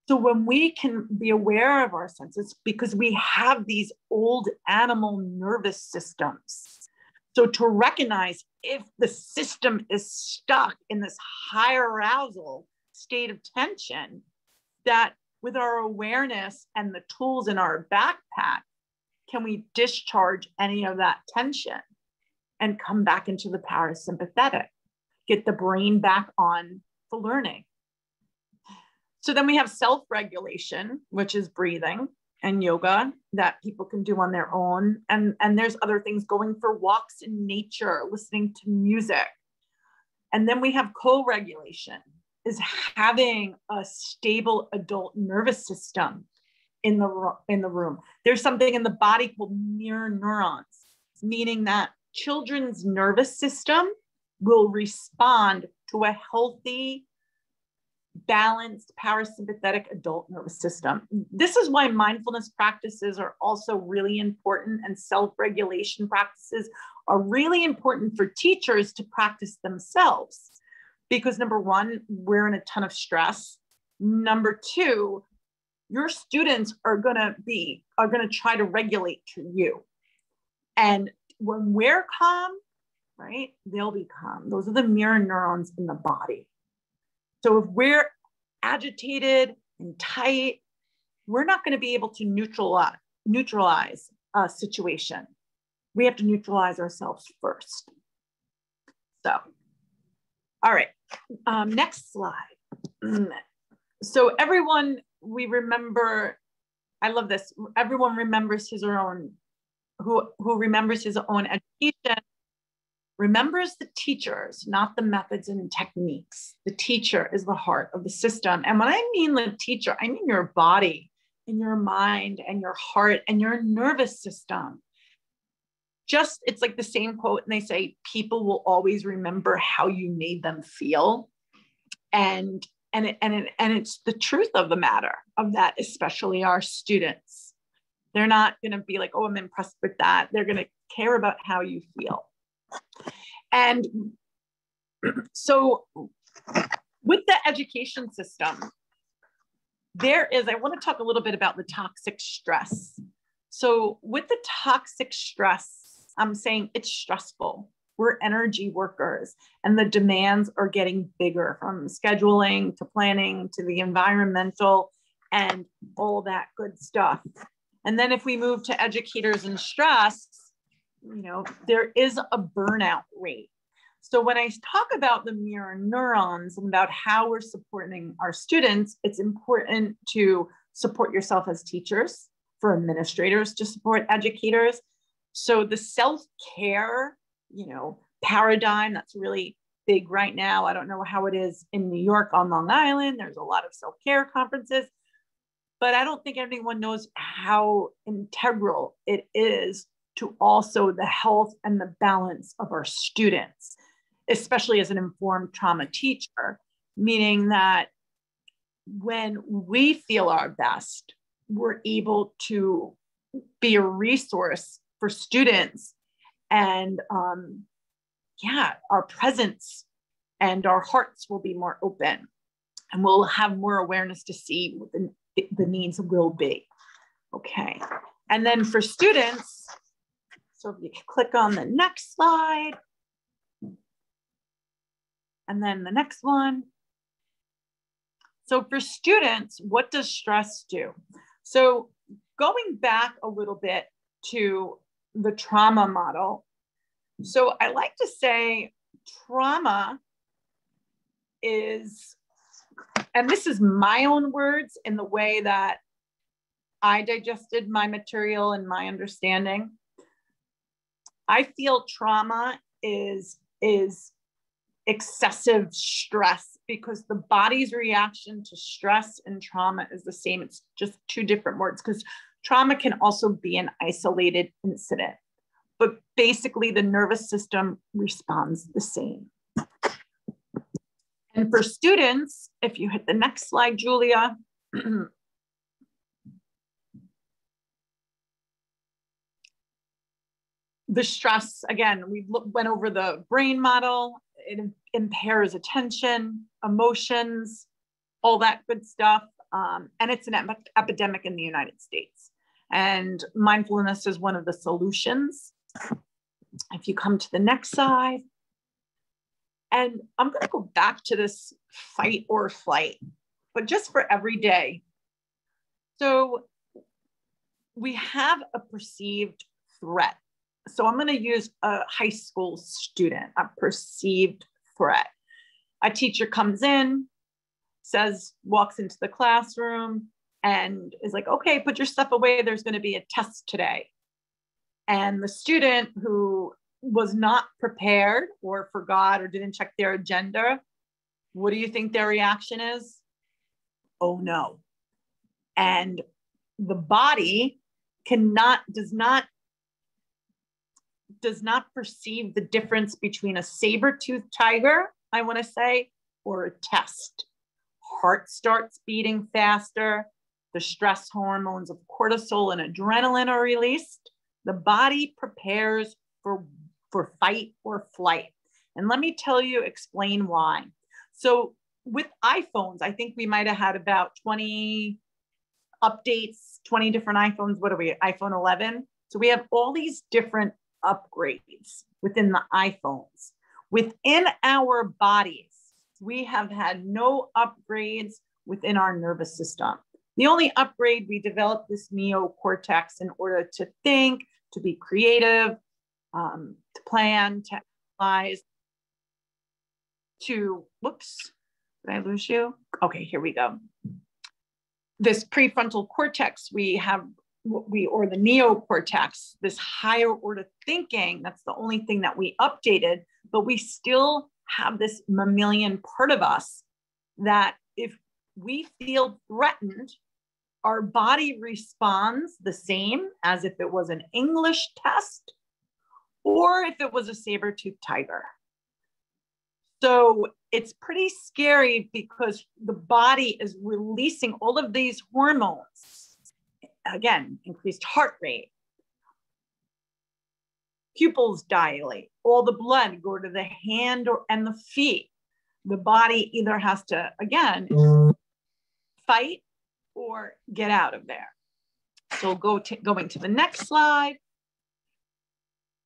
So when we can be aware of our senses, because we have these old animal nervous systems. So to recognize if the system is stuck in this high arousal state of tension, that with our awareness and the tools in our backpack, can we discharge any of that tension and come back into the parasympathetic, get the brain back on the learning? So then we have self regulation, which is breathing and yoga that people can do on their own. And, and there's other things going for walks in nature, listening to music. And then we have co regulation, is having a stable adult nervous system in the, in the room. There's something in the body called mirror neurons, meaning that children's nervous system will respond to a healthy balanced parasympathetic adult nervous system. This is why mindfulness practices are also really important and self regulation practices are really important for teachers to practice themselves. Because number one, we're in a ton of stress. Number two, your students are going to be are going to try to regulate to you and when we're calm right they'll be calm those are the mirror neurons in the body so if we're agitated and tight, we're not going to be able to neutralize, neutralize a situation. We have to neutralize ourselves first. So, all right, um, next slide. <clears throat> so everyone, we remember, I love this, everyone remembers his own, who, who remembers his own education remembers the teachers, not the methods and techniques. The teacher is the heart of the system. And when I mean the teacher, I mean your body and your mind and your heart and your nervous system. Just, it's like the same quote, and they say, people will always remember how you made them feel. And and it, and it, and it's the truth of the matter of that, especially our students. They're not going to be like, oh, I'm impressed with that. They're going to care about how you feel. And so, with the education system, there is, I want to talk a little bit about the toxic stress. So, with the toxic stress, I'm saying it's stressful. We're energy workers, and the demands are getting bigger from scheduling to planning to the environmental and all that good stuff. And then, if we move to educators and stress, you know, there is a burnout rate. So when I talk about the mirror neurons and about how we're supporting our students, it's important to support yourself as teachers, for administrators to support educators. So the self-care, you know, paradigm that's really big right now. I don't know how it is in New York on Long Island. There's a lot of self-care conferences, but I don't think anyone knows how integral it is to also the health and the balance of our students, especially as an informed trauma teacher, meaning that when we feel our best, we're able to be a resource for students and um, yeah our presence and our hearts will be more open and we'll have more awareness to see what the, the needs will be okay and then for students so if you click on the next slide, and then the next one. So for students, what does stress do? So going back a little bit to the trauma model. So I like to say trauma is, and this is my own words in the way that I digested my material and my understanding. I feel trauma is is excessive stress because the body's reaction to stress and trauma is the same. It's just two different words because Trauma can also be an isolated incident, but basically the nervous system responds the same. And for students, if you hit the next slide, Julia, <clears throat> the stress, again, we went over the brain model, it impairs attention, emotions, all that good stuff. Um, and it's an ep epidemic in the United States. And mindfulness is one of the solutions. If you come to the next slide, and I'm going to go back to this fight or flight, but just for every day. So we have a perceived threat. So I'm going to use a high school student, a perceived threat. A teacher comes in, says, walks into the classroom, and is like, okay, put your stuff away. There's going to be a test today. And the student who was not prepared or forgot or didn't check their agenda, what do you think their reaction is? Oh no. And the body cannot, does not, does not perceive the difference between a saber-toothed tiger, I want to say, or a test. Heart starts beating faster. The stress hormones of cortisol and adrenaline are released. The body prepares for for fight or flight. And let me tell you, explain why. So with iPhones, I think we might have had about 20 updates, 20 different iPhones. What are we, iPhone 11? So we have all these different upgrades within the iPhones. Within our bodies, we have had no upgrades within our nervous system. The only upgrade we developed this neocortex in order to think, to be creative, um, to plan, to analyze, to, whoops, did I lose you? Okay, here we go. This prefrontal cortex, we have we or the neocortex, this higher order thinking, that's the only thing that we updated, but we still have this mammalian part of us that if we feel threatened, our body responds the same as if it was an English test or if it was a saber-toothed tiger. So it's pretty scary because the body is releasing all of these hormones. Again, increased heart rate, pupils dilate, all the blood go to the hand or, and the feet. The body either has to, again, mm. fight or get out of there. So go going to the next slide.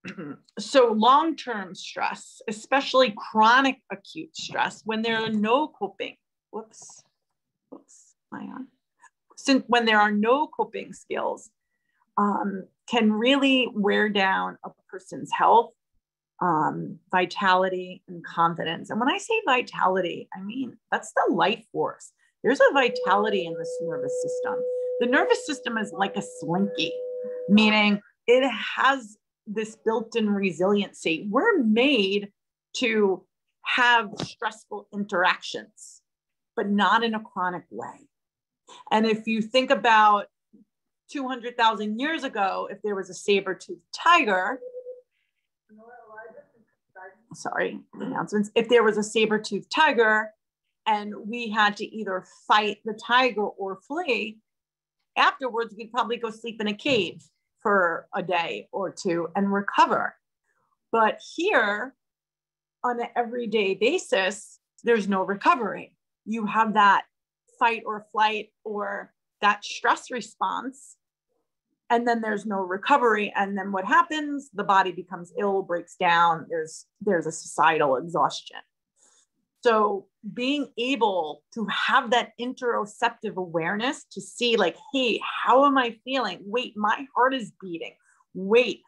<clears throat> so long-term stress, especially chronic acute stress, when there are no coping, whoops, whoops, my on? Since when there are no coping skills, um, can really wear down a person's health, um, vitality, and confidence. And when I say vitality, I mean that's the life force. There's a vitality in this nervous system. The nervous system is like a slinky, meaning it has this built-in resiliency. We're made to have stressful interactions, but not in a chronic way. And if you think about 200,000 years ago, if there was a saber-toothed tiger, sorry, announcements, if there was a saber-toothed tiger and we had to either fight the tiger or flee, afterwards we'd probably go sleep in a cave for a day or two and recover. But here, on an everyday basis, there's no recovery. You have that fight or flight or that stress response, and then there's no recovery. And then what happens? The body becomes ill, breaks down. There's there's a societal exhaustion. So being able to have that interoceptive awareness to see like, hey, how am I feeling? Wait, my heart is beating. Wait,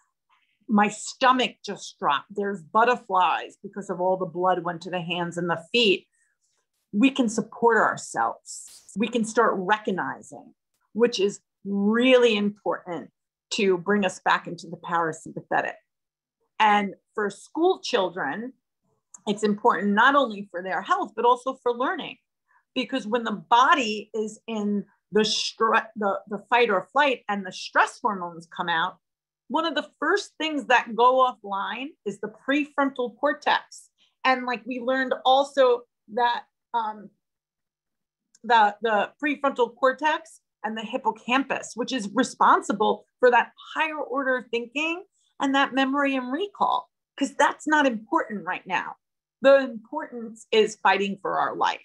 my stomach just dropped. There's butterflies because of all the blood went to the hands and the feet. We can support ourselves. We can start recognizing, which is really important to bring us back into the parasympathetic. And for school children, it's important not only for their health, but also for learning. Because when the body is in the, stri- the, the fight or flight and the stress hormones come out, one of the first things that go offline is the prefrontal cortex. And like we learned also that um, the, the prefrontal cortex and the hippocampus, which is responsible for that higher order thinking and that memory and recall, because that's not important right now. The importance is fighting for our life.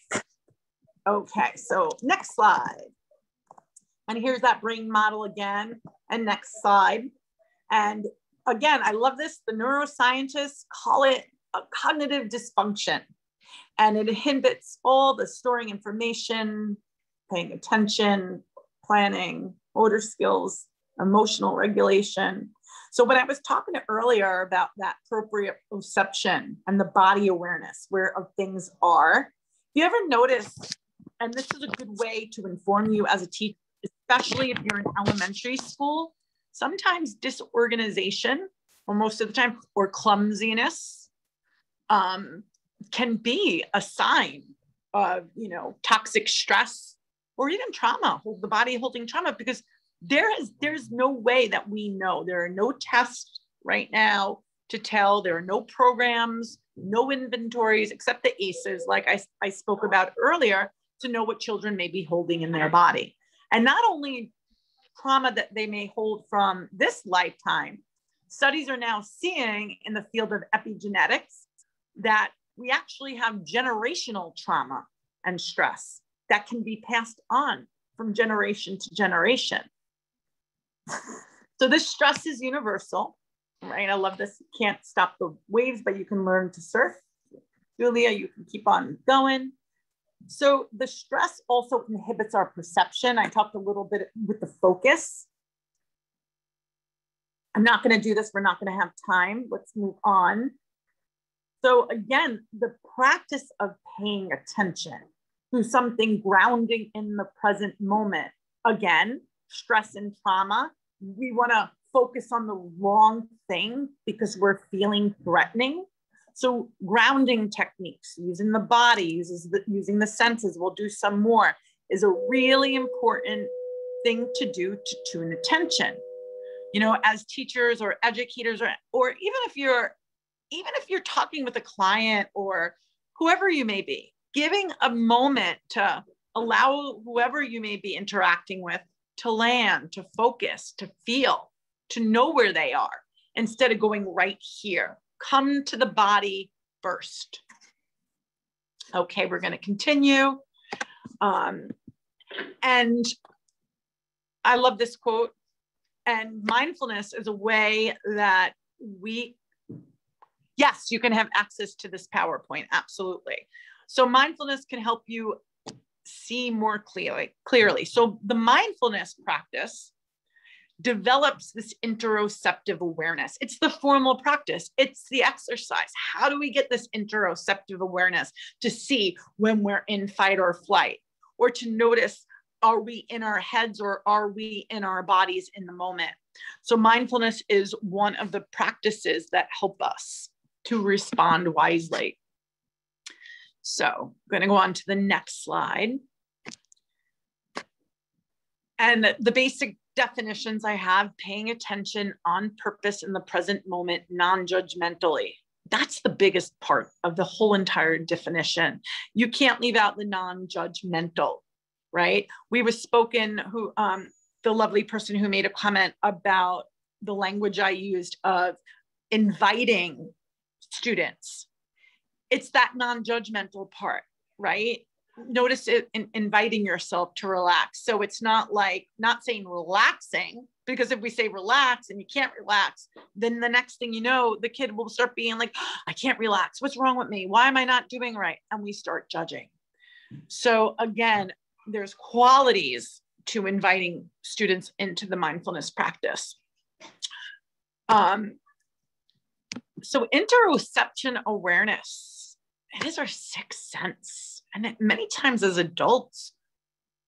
Okay, so next slide. And here's that brain model again. And next slide. And again, I love this. The neuroscientists call it a cognitive dysfunction. And it inhibits all the storing information, paying attention, planning, motor skills, emotional regulation. So when I was talking to earlier about that proprioception and the body awareness where of things are, you ever notice, and this is a good way to inform you as a teacher, especially if you're in elementary school, sometimes disorganization, or most of the time, or clumsiness um, can be a sign of, you know, toxic stress or even trauma, the body holding trauma, because there is there's no way that we know. There are no tests right now to tell. There are no programs, no inventories except the ACEs, like I, I spoke about earlier, to know what children may be holding in their body. And not only trauma that they may hold from this lifetime, studies are now seeing in the field of epigenetics that we actually have generational trauma and stress that can be passed on from generation to generation. So this stress is universal, right? I love this. You can't stop the waves, but you can learn to surf. Julia, you can keep on going. So the stress also inhibits our perception. I talked a little bit with the focus. I'm not going to do this. We're not going to have time. Let's move on. So again, the practice of paying attention to something grounding in the present moment. Again, stress and trauma. We want to focus on the wrong thing because we're feeling threatening. So grounding techniques, using the body, uses the, using the senses, we'll do some more, is a really important thing to do to tune attention. You know, as teachers or educators, or, or even if you're even if you're talking with a client or whoever you may be, giving a moment to allow whoever you may be interacting with to land, to focus, to feel, to know where they are instead of going right here come to the body first. Okay, we're going to continue. Um, and I love this quote. And mindfulness is a way that we, yes, you can have access to this PowerPoint, absolutely. So mindfulness can help you see more clearly. Clearly, so the mindfulness practice develops this interoceptive awareness. It's the formal practice, it's the exercise. How do we get this interoceptive awareness to see when we're in fight or flight, or to notice are we in our heads or are we in our bodies in the moment? So, mindfulness is one of the practices that help us to respond wisely. So, I'm going to go on to the next slide. And the basic definitions I have paying attention on purpose in the present moment, non judgmentally. That's the biggest part of the whole entire definition. You can't leave out the non judgmental, right? We was spoken who, um, the lovely person who made a comment about the language I used of inviting students. It's that non judgmental part, right? notice it in inviting yourself to relax. So it's not like not saying relaxing, because if we say relax and you can't relax, then the next thing you know, the kid will start being like, I can't relax. What's wrong with me? Why am I not doing right? And we start judging. So again, there's qualities to inviting students into the mindfulness practice. Um, so interoception awareness, it is our sixth sense and many times as adults,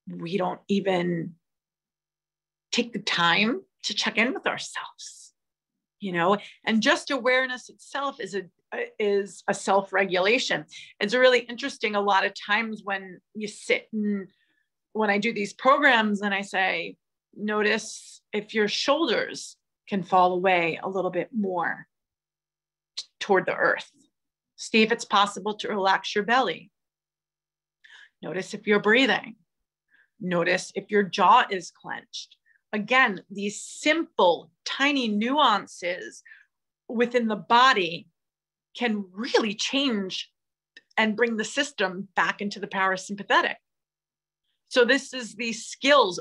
we don't even take the time to check in with ourselves, you know, and just awareness itself is a is a self-regulation. It's really interesting. A lot of times when you sit and when I do these programs and I say, notice if your shoulders can fall away a little bit more t- toward the earth. See if it's possible to relax your belly. Notice if you're breathing. Notice if your jaw is clenched. Again, these simple, tiny nuances within the body can really change and bring the system back into the parasympathetic. So this is these skills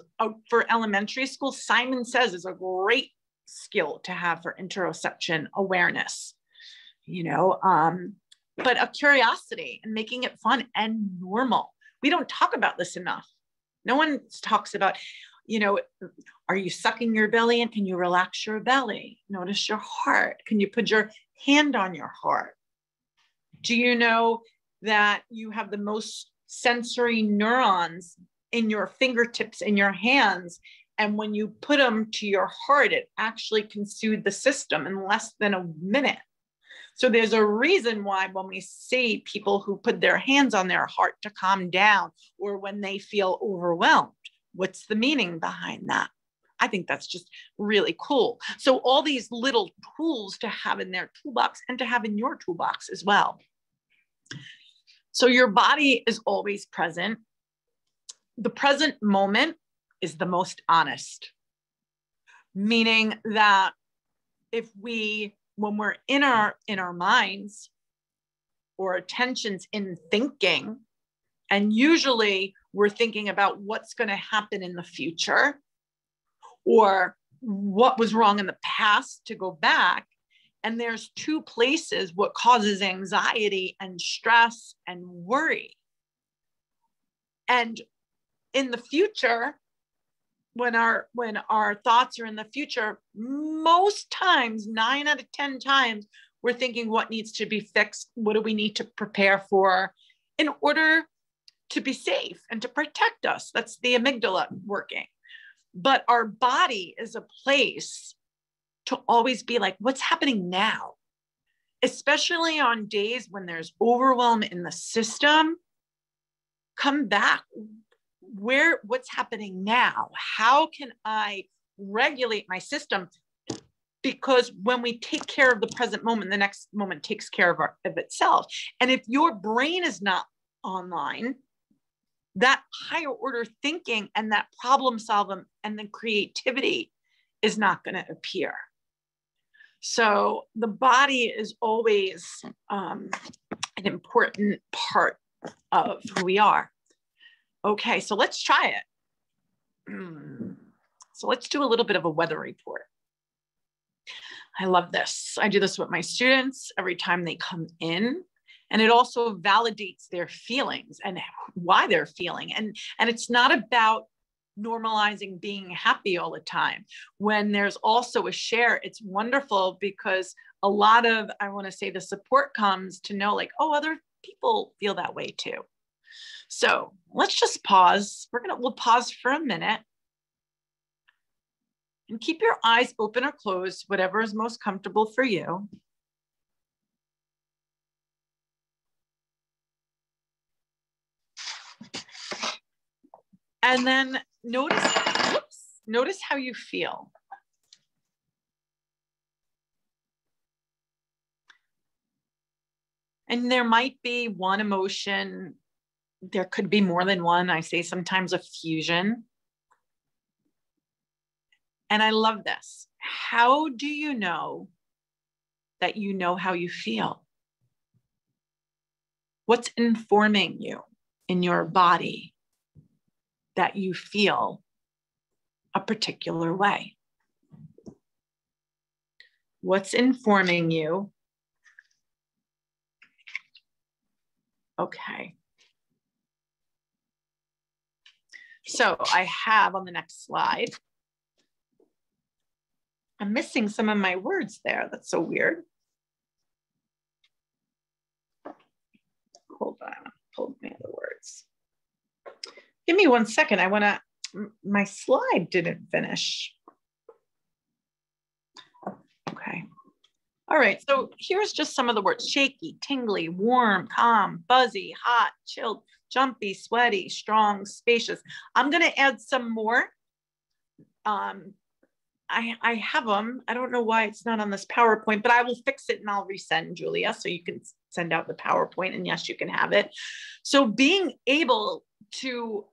for elementary school. Simon says is a great skill to have for interoception awareness. You know, um, but a curiosity and making it fun and normal. We don't talk about this enough. No one talks about, you know, are you sucking your belly and can you relax your belly? Notice your heart. Can you put your hand on your heart? Do you know that you have the most sensory neurons in your fingertips in your hands and when you put them to your heart it actually can soothe the system in less than a minute so there's a reason why when we see people who put their hands on their heart to calm down or when they feel overwhelmed what's the meaning behind that I think that's just really cool. So, all these little tools to have in their toolbox and to have in your toolbox as well. So your body is always present. The present moment is the most honest, meaning that if we, when we're in our in our minds or attentions in thinking, and usually we're thinking about what's going to happen in the future or what was wrong in the past to go back and there's two places what causes anxiety and stress and worry. And in the future, when our when our thoughts are in the future, most times, nine out of 10 times, we're thinking what needs to be fixed, what do we need to prepare for in order to be safe and to protect us. That's the amygdala working. But our body is a place to always be like, what's happening now? Especially on days when there's overwhelm in the system, come back. Where, what's happening now? How can I regulate my system? Because when we take care of the present moment, the next moment takes care of, our, of itself. And if your brain is not online, that higher order thinking and that problem solving and the creativity is not going to appear. So the body is always um, an important part of who we are. Okay, so let's try it. <clears throat> So let's do a little bit of a weather report. I love this. I do this with my students every time they come in. And it also validates their feelings and why they're feeling. And, and it's not about normalizing being happy all the time. When there's also a share, it's wonderful because a lot of, I want to say, the support comes to know, like, oh, other people feel that way too. So let's just pause. We're going to, we'll pause for a minute and keep your eyes open or closed, whatever is most comfortable for you. And then notice, notice how you feel. And there might be one emotion, there could be more than one. I say sometimes a fusion. And I love this. How do you know that you know how you feel? What's informing you in your body, that you feel a particular way. What's informing you? Okay. So I have on the next slide, I'm missing some of my words there. That's so weird. Hold on, pull my other words. Give me one second. I want to, my slide didn't finish. Okay. All right. So here's just some of the words shaky, tingly, warm, calm, buzzy, hot, chilled. Jumpy, sweaty, strong, spacious. I'm going to add some more. Um, I, I have them. I don't know why it's not on this PowerPoint, but I will fix it and I'll resend Julia so you can send out the PowerPoint and yes, you can have it. So being able to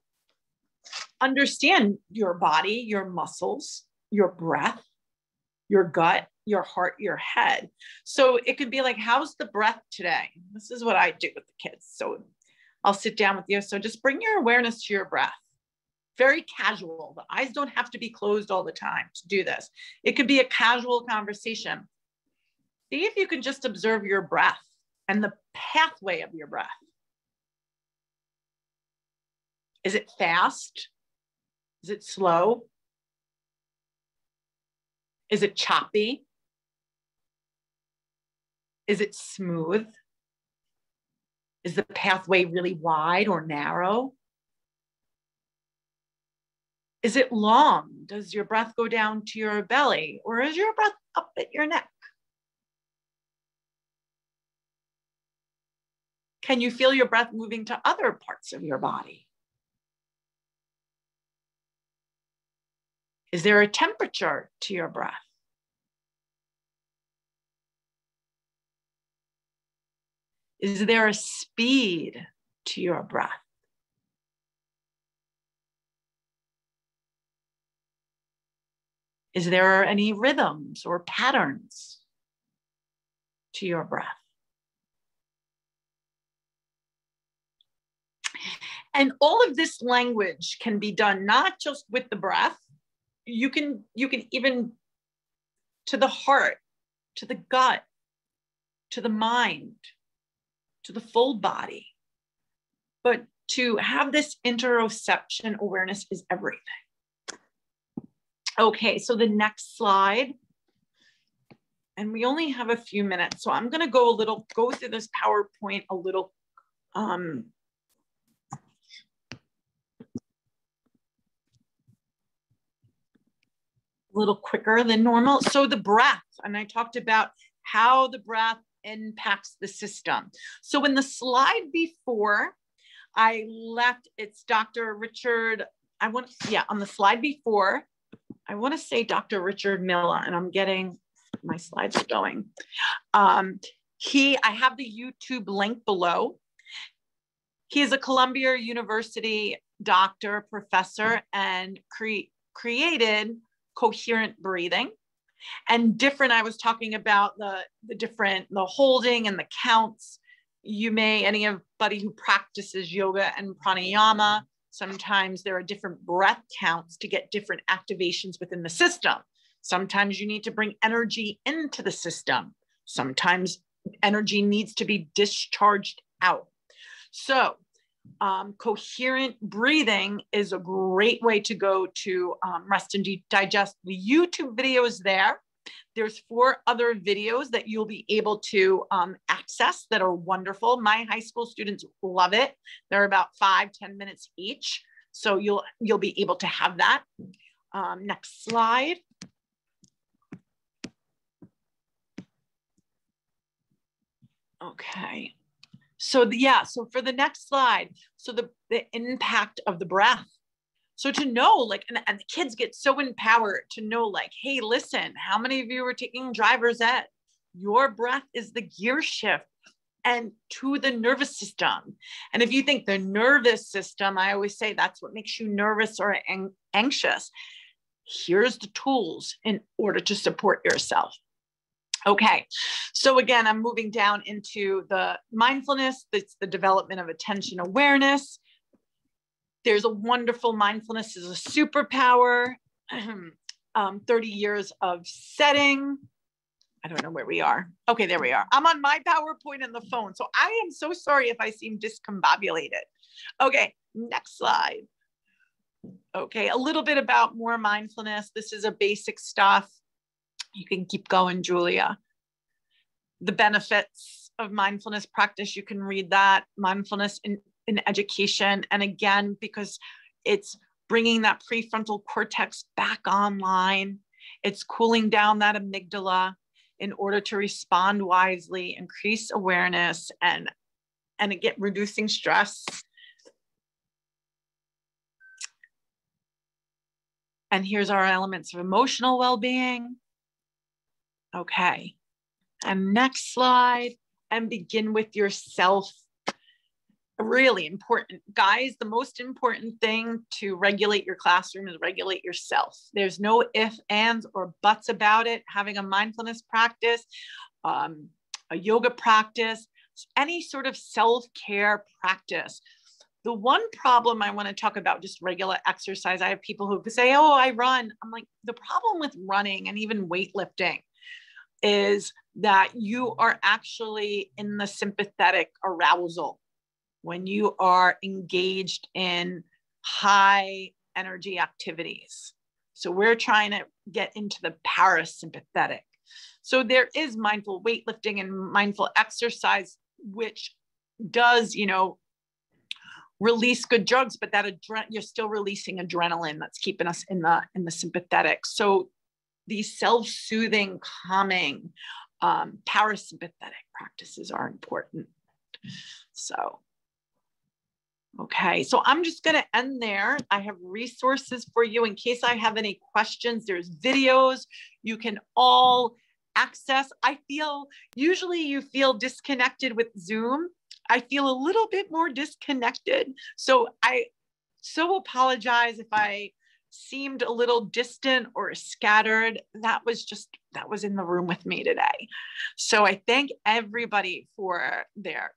understand your body, your muscles, your breath, your gut, your heart, your head. So it could be like, how's the breath today? This is what I do with the kids. So I'll sit down with you. So just bring your awareness to your breath. Very casual. The eyes don't have to be closed all the time to do this. It could be a casual conversation. See if you can just observe your breath and the pathway of your breath. Is it fast? Is it slow? Is it choppy? Is it smooth? Is the pathway really wide or narrow? Is it long? Does your breath go down to your belly or is your breath up at your neck? Can you feel your breath moving to other parts of your body? Is there a temperature to your breath? Is there a speed to your breath? Is there any rhythms or patterns to your breath? And all of this language can be done not just with the breath, you can you can even to the heart to the gut to the mind to the full body but to have this interoception awareness is everything okay so the next slide and we only have a few minutes so i'm going to go a little go through this powerpoint a little um, a little quicker than normal. So the breath, and I talked about how the breath impacts the system. So in the slide before, I left, it's Dr. Richard, I want, yeah, on the slide before, I want to say Dr. Richard Miller, and I'm getting, my slides going. Um, he, I have the YouTube link below. He is a Columbia University doctor, professor, and cre created coherent breathing and different i was talking about the the different the holding and the counts. You may anybody who practices yoga and pranayama sometimes there are different breath counts to get different activations within the system. Sometimes you need to bring energy into the system. Sometimes energy needs to be discharged out. So um, coherent breathing is a great way to go to um, rest and digest. The YouTube video is there. There's four other videos that you'll be able to um, access that are wonderful. My high school students love it. They're about five ten minutes each. So you'll, you'll be able to have that. Um, next slide. Okay. So the, yeah, so for the next slide, so the, the impact of the breath. So to know, like, and, and the kids get so empowered to know, like, hey, listen, how many of you are taking driver's ed? Your breath is the gear shift and to the nervous system. And if you think the nervous system, I always say that's what makes you nervous or ang- anxious. Here's the tools in order to support yourself. Okay, so again, I'm moving down into the mindfulness, it's the development of attention awareness. There's a wonderful mindfulness is a superpower, <clears throat> um, 30 years of setting. I don't know where we are. Okay, there we are. I'm on my PowerPoint and the phone. So I am so sorry if I seem discombobulated. Okay, next slide. Okay, a little bit about more mindfulness. This is a basic stuff you can keep going, Julia. The benefits of mindfulness practice, you can read that mindfulness in, in education. And again, because it's bringing that prefrontal cortex back online, it's cooling down that amygdala in order to respond wisely, increase awareness, and and again, reducing stress. And here's our elements of emotional well being. Okay. And next slide, and begin with yourself. Really important. Guys, the most important thing to regulate your classroom is regulate yourself. There's no if, ands, or buts about it. Having a mindfulness practice, um, a yoga practice, any sort of self-care practice. The one problem I want to talk about just regular exercise. I have people who say, "Oh, I run." I'm like, the problem with running and even weightlifting is that you are actually in the sympathetic arousal when you are engaged in high energy activities. So we're trying to get into the parasympathetic. So there is mindful weightlifting and mindful exercise, which does, you know, release good drugs, but that adre- you're still releasing adrenaline that's keeping us in the in the sympathetic. So these self-soothing, calming, um, parasympathetic practices are important. So, okay, so I'm just going to end there. I have resources for you in case I have any questions. There's videos you can all access. I feel usually you feel disconnected with Zoom. I feel a little bit more disconnected. So I so apologize if I seemed a little distant or scattered, that was just, that was in the room with me today. So I thank everybody for their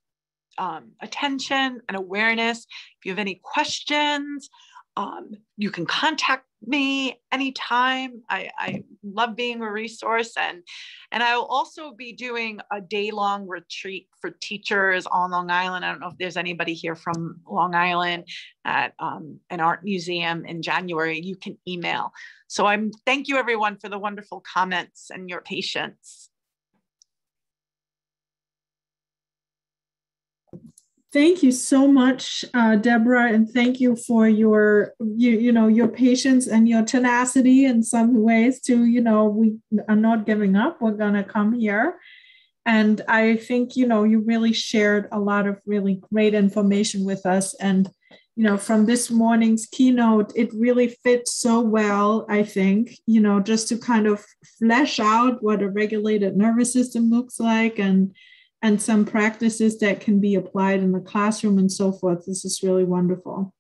um, attention and awareness. If you have any questions, um, you can contact me anytime. I, I love being a resource and and I will also be doing a day-long retreat for teachers on Long Island. I don't know if there's anybody here from Long Island at um, an art museum in January. You can email. So I'm thank you everyone for the wonderful comments and your patience. Thank you so much, uh, Deborah, and thank you for your you, you know your patience and your tenacity in some ways. To you know, we are not giving up. We're gonna come here, and I think you know you really shared a lot of really great information with us. And you know, from this morning's keynote, it really fits so well. I think you know just to kind of flesh out what a regulated nervous system looks like and and some practices that can be applied in the classroom and so forth. This is really wonderful.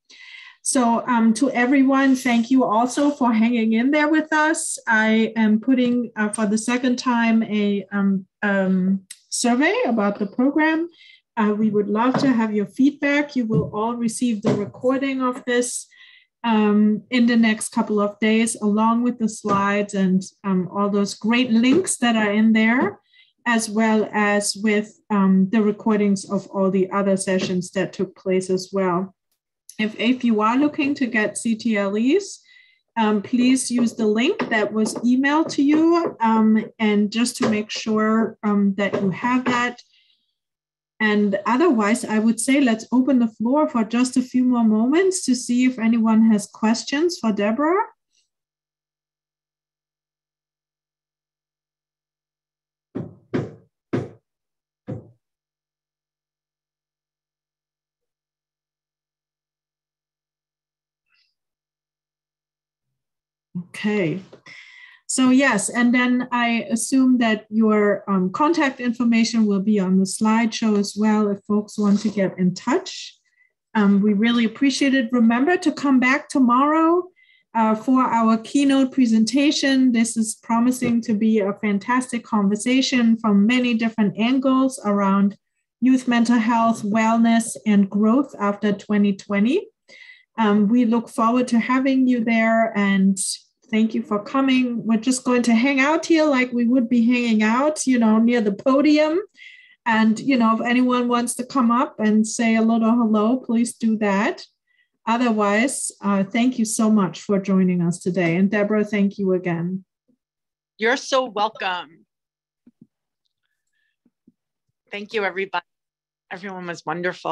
So um, to everyone, thank you also for hanging in there with us. I am putting uh, for the second time a um, um, survey about the program. Uh, we would love to have your feedback. You will all receive the recording of this um, in the next couple of days, along with the slides and um, all those great links that are in there as well as with um, the recordings of all the other sessions that took place as well. If, if you are looking to get CTLEs, um, please use the link that was emailed to you. Um, and just to make sure um, that you have that. And otherwise, I would say let's open the floor for just a few more moments to see if anyone has questions for Deborah. Okay. So yes, and then I assume that your um, contact information will be on the slideshow as well if folks want to get in touch. Um, we really appreciate it. Remember to come back tomorrow uh, for our keynote presentation. This is promising to be a fantastic conversation from many different angles around youth mental health, wellness, and growth after 2020. Um, we look forward to having you there and Thank you for coming. We're just going to hang out here like we would be hanging out, you know, near the podium. And, you know, if anyone wants to come up and say a little hello, please do that. Otherwise, uh, thank you so much for joining us today. And Deborah, thank you again. You're so welcome. Thank you, everybody. Everyone was wonderful.